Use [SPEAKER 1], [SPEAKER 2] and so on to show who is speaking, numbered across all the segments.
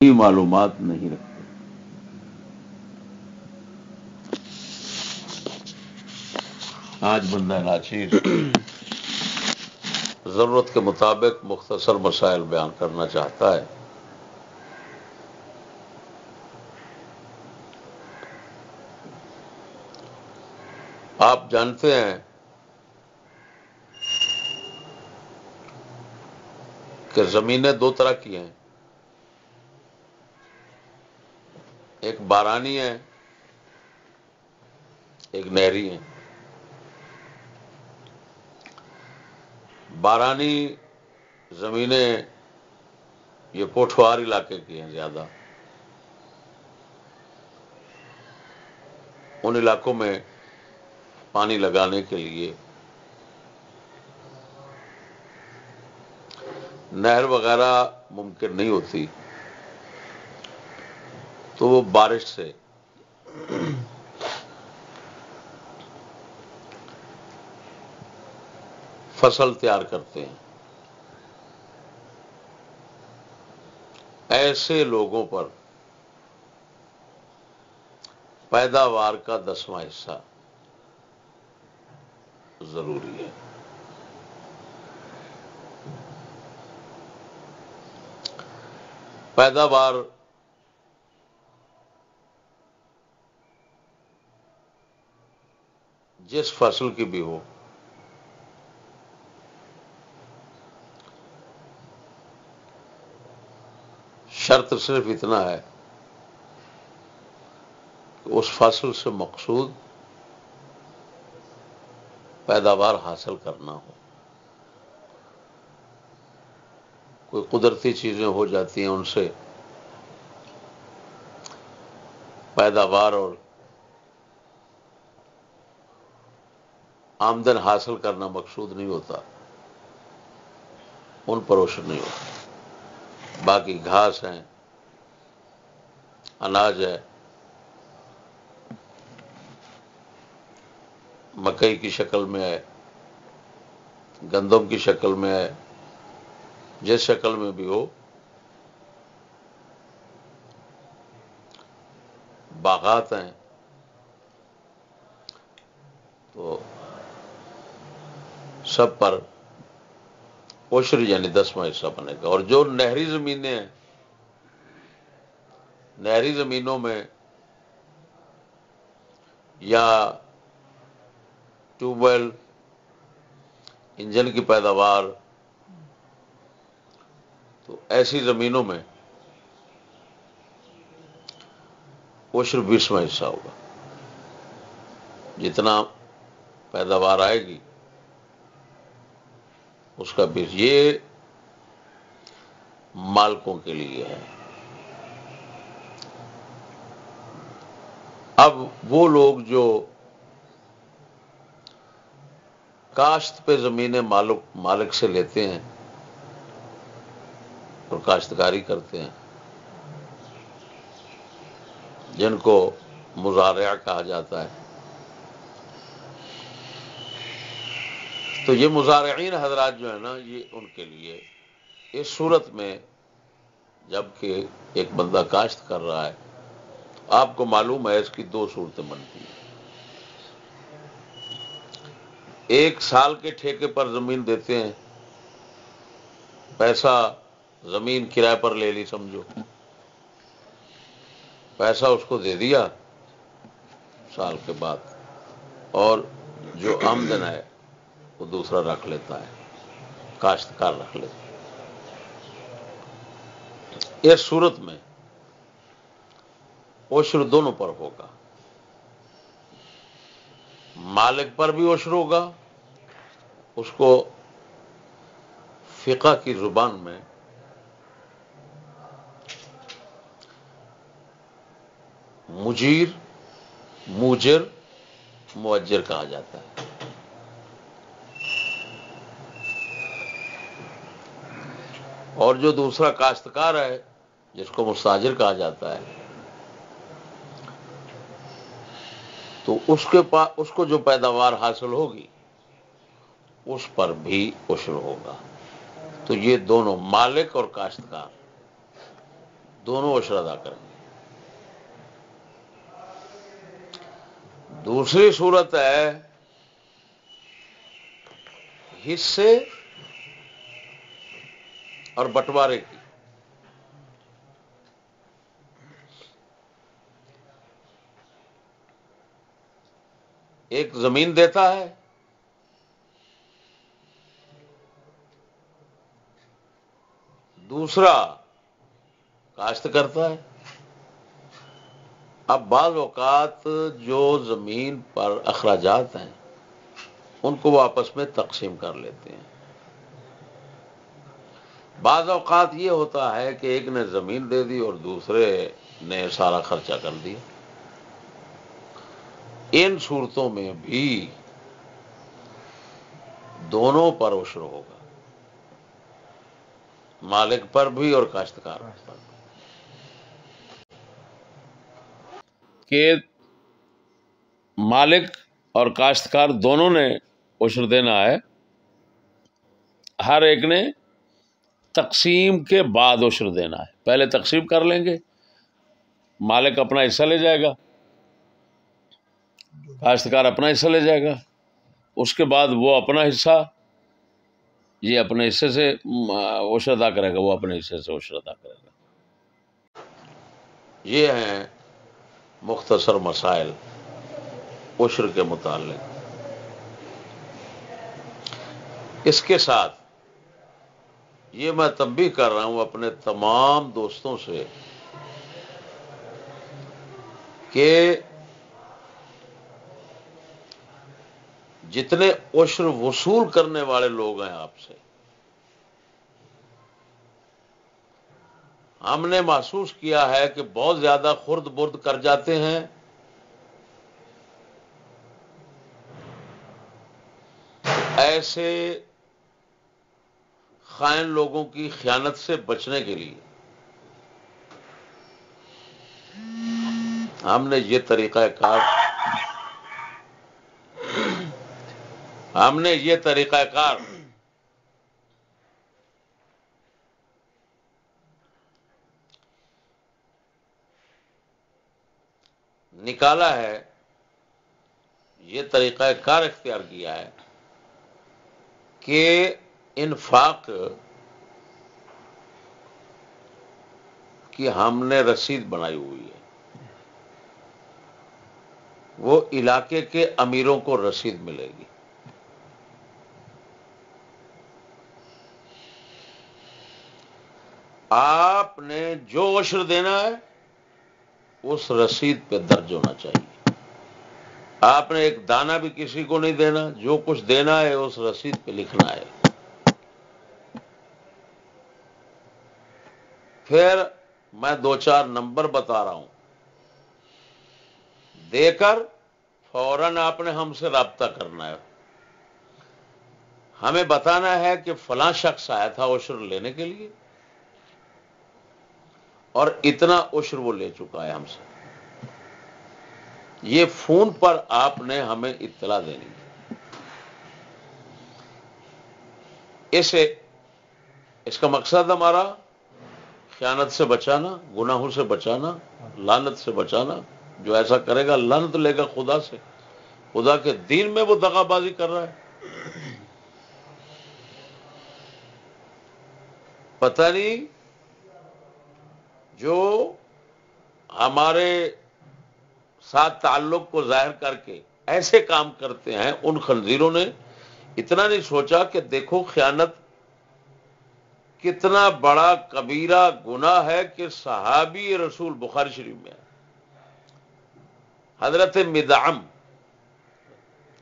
[SPEAKER 1] कोई मालूम नहीं रखते। आज बंदा नाचीज ज़रूरत के मुताबिक मुख्तसर मसाइल बयान करना चाहता है। आप जानते हैं कि ज़मीनें दो तरह की हैं। एक बारानी है, एक नहरी है। बारानी ज़मीनें ये पोठवार इलाके की हैं ज़्यादा। उन इलाकों में पानी लगाने के लिए नहर वगैरह मुमकिन नहीं होती। तो वो बारिश से। फ़सल तैयार करते हैं। ऐसे लोगों पर पैदावार का दसवां हिस्सा ज़रूरी है। पैदावार जिस फ़सल की भी हो। शर्त सिर्फ़ इतना है कि उस फ़सल से मकसूद पैदावार हासिल करना हो। कोई कुदरती चीज़ें हो जाती हैं उनसे। पैदावार और आमदन हासिल करना मकसूद नहीं होता। उन पर ओशर नहीं होता। बाकी घास है, अनाज है, मकई की शक्ल में है, गंदम की शक्ल में है, जिस शक्ल में भी हो, बागात हैं तो सब पर ओशर यानी दसवां हिस्सा बनेगा। और जो नहरी जमीनें हैं, नहरी जमीनों में या ट्यूबवेल, इंजन की पैदावार तो ऐसी जमीनों में ओशर बीसवा हिस्सा होगा। जितना पैदावार आएगी उसका बीस ये मालकों के लिए है। अब वो लोग जो काश्त पे जमीनें मालिक मालिक से लेते हैं, और काश्तकारी करते हैं, जिनको मुजारिया कहा जाता है। तो ये मुजारिन हजरात जो है ना, ये उनके लिए इस सूरत में जबकि एक बंदा काश्त कर रहा है, आपको मालूम है इसकी दो सूरतें बनती हैं। एक साल के ठेके पर ज़मीन देते हैं, पैसा ज़मीन किराए पर ले ली, समझो। पैसा उसको दे दिया, साल के बाद। और जो आमदन है वो दूसरा रख लेता है, काश्तकार रख लेता है। इस सूरत में ओशर दोनों पर होगा। मालिक पर भी ओशर होगा, उसको फिका की ज़ुबान में मुजीर, मुजर मुअज्जर कहा जाता है। और जो दूसरा काश्तकार है, जिसको मुस्ताजिर कहा जाता है तो उसके पास उसको जो पैदावार हासिल होगी, उस पर भी उशर होगा। तो ये दोनों मालिक और काश्तकार, दोनों अशर अदा करेंगे। दूसरी सूरत है, हिस्से और बंटवारे की। एक ज़मीन देता है, दूसरा काश्त करता है। अब बाज अवकात जो ज़मीन पर अखराजात हैं, उनको वो आपस में तकसीम कर लेते हैं। बाज अवकात ये होता है कि एक ने ज़मीन दे दी और दूसरे ने सारा खर्चा कर दिया। इन सूरतों में भी दोनों पर उश्र होगा। मालिक पर भी और काश्तकार पर भी।
[SPEAKER 2] कि मालिक और काश्तकार दोनों ने उश्र देना है। हर एक ने तकसीम के बाद उश्र देना है। पहले तकसीम कर लेंगे। मालिक अपना हिस्सा ले जाएगा। काश्तकार अपना हिस्सा ले जाएगा। उसके बाद वो अपना हिस्सा, ये अपने हिस्से से उश्र अदा करेगा। वो अपने हिस्से से उश्र अदा करेगा।
[SPEAKER 1] ये हैं मुख्तसर मसाइल उश्र के मुतालिक। इसके साथ ये मैं तब भी कर रहा हूँ अपने तमाम दोस्तों से कि जितने उश्र वसूल करने वाले लोग हैं आपसे, हमने महसूस किया है कि बहुत ज़्यादा खुर्द बुर्द कर जाते हैं। ऐसे खायन लोगों की ख्यानत से बचने के लिए। हमने ये तरीक़ाकार हमने ये तरीक़ाकार निकाला है, ये तरीक़ा कार इख्तियार किया है कि इनफाक की हमने रसीद बनाई हुई है। वो इलाके के अमीरों को रसीद मिलेगी। आपने जो अशर देना है, उस रसीद पे दर्ज होना चाहिए। आपने एक दाना भी किसी को नहीं देना। जो कुछ देना है, उस रसीद पे लिखना है। फिर मैं दो चार नंबर बता रहा हूँ। देकर फ़ौरन आपने हमसे रबता करना है। हमें बताना है कि फला शख्स आया था उशर लेने के लिए और इतना उश्र वो ले चुका है हमसे। ये फ़ोन पर आपने हमें इत्तला देनी है। इसे, इसका मकसद हमारा ख्यानत से बचाना, गुनाहों से बचाना, लानत से बचाना, जो ऐसा करेगा, लानत लेगा खुदा से। खुदा के दीन में वो दगाबाजी कर रहा है। पता नहीं जो हमारे साथ ताल्लुक को ज़ाहिर करके ऐसे काम करते हैं, उन खंजीरों ने इतना नहीं सोचा कि देखो ख्यानत कितना बड़ा कबीरा गुना है कि सहाबी रसूल बुखारी शरीफ में हज़रत मिदाम,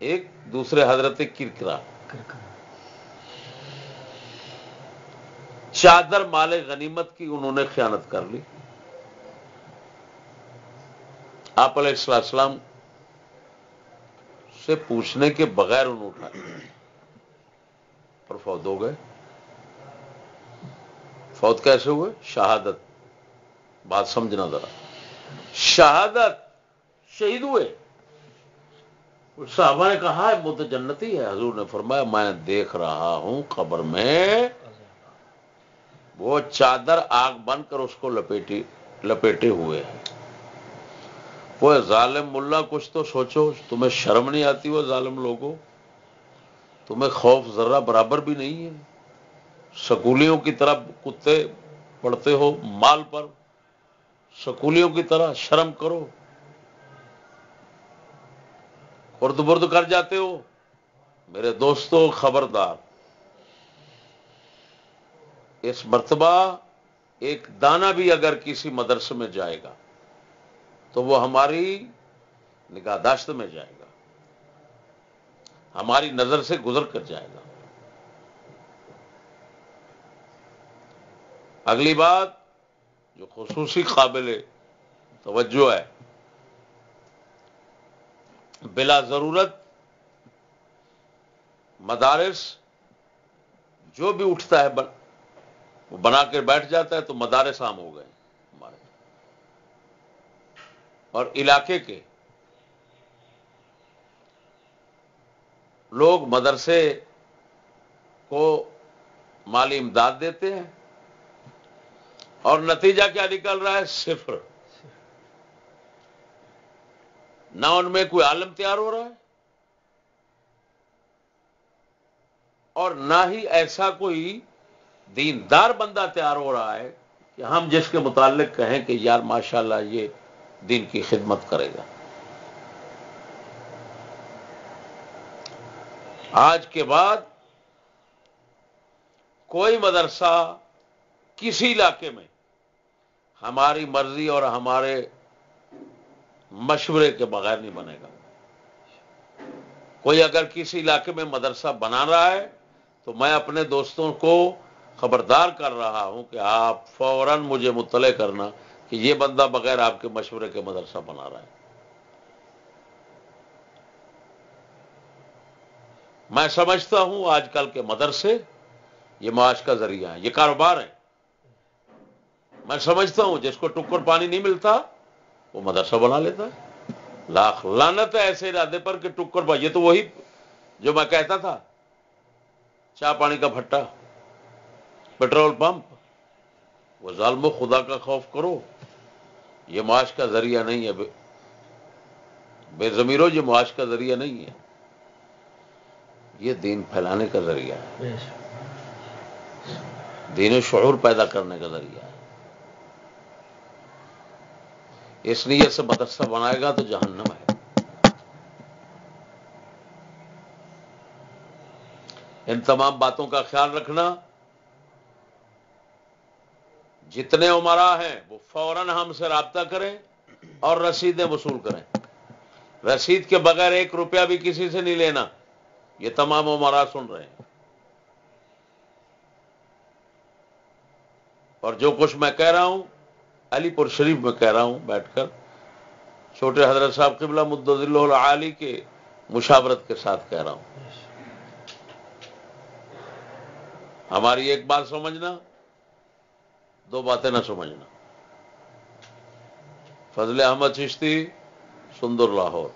[SPEAKER 1] एक दूसरे हज़रत किरकरा। चादर माले गनीमत की उन्होंने ख्यानत कर ली। आप सलाम से पूछने के बगैर उन्होंने उठाए और फौत हो गए। फौत कैसे हुए? शहादत। बात समझना जरा। शहादत। शहीद हुए। साहबा ने कहा है वो तो जन्नती है। हजूर ने फरमाया, मैं देख रहा हूँ खबर में वो चादर आग बनकर उसको लपेटी, लपेटे हुए हैं। वो जालिम मुल्ला, कुछ तो सोचो, तुम्हें शर्म नहीं आती वो जालिम लोगों? तुम्हें खौफ जरा बराबर भी नहीं है। सकूलियों की तरह कुत्ते पड़ते हो, माल पर सकूलियों की तरह शर्म करो। उर्द बुर्द कर जाते हो, मेरे दोस्तों, खबरदार। इस मरतबा एक दाना भी अगर किसी मदरसे में जाएगा तो वो हमारी निगाहदाश्त में जाएगा। हमारी नज़र से गुजर कर जाएगा। अगली बात जो खसूसी काबिल तवज्जो है। बिला ज़रूरत मदारस जो भी उठता है बन, वो बना कर बैठ जाता है तो मदारस आम हो गए हमारे। और इलाके के लोग मदरसे को माली इमदाद देते हैं। और नतीजा क्या निकल रहा है? सिफर। ना उनमें कोई आलम तैयार हो रहा है? और ना ही ऐसा कोई दीनदार बंदा तैयार हो रहा है कि हम जिसके मुतालिक कहें कि यार माशाल्लाह ये दीन की खिदमत करेगा। आज के बाद कोई मदरसा किसी इलाके में हमारी मर्ज़ी और हमारे मशवरे के बगैर नहीं बनेगा। कोई अगर किसी इलाके में मदरसा बना रहा है तो मैं अपने दोस्तों को खबरदार कर रहा हूँ कि आप फ़ौरन मुझे मुतले करना कि यह बंदा बगैर आपके मशवरे के मदरसा बना रहा है। मैं समझता हूँ आजकल के मदरसे, ये माश का ज़रिया है, ये कारोबार है। मैं समझता हूँ जिसको टुक्कर पानी नहीं मिलता वो मदरसा बना लेता है। लाख लानत है ऐसे इरादे पर कि टुक्कर पानी ये तो वही जो मैं कहता था चाह पानी का भट्टा पेट्रोल पंप वो जालमो खुदा का खौफ करो ये माश का ज़रिया नहीं है बेजमीरो ये माश का ज़रिया नहीं है। ये दीन फैलाने का ज़रिया है। दीन शूर पैदा करने का ज़रिया है। इस नीयत से मदरसा बनाएगा तो जहन्नम है। इन तमाम बातों का ख्याल रखना। जितने उमरा हैं, वो फ़ौरन हमसे रबता करें और रसीदें वसूल करें। रसीद के बगैर एक रुपया भी किसी से नहीं लेना। ये तमाम उमरा सुन रहे हैं। और जो कुछ मैं कह रहा हूँ अलीपुर शरीफ में कह रहा हूँ बैठकर, छोटे हज़रत साहब किबला मुद्दिल आली के मुशावरत के साथ कह रहा हूँ। हमारी एक बात समझना, दो बातें ना समझना। फजल अहमद चिश्ती, सुंदर लाहौर।